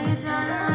You're done?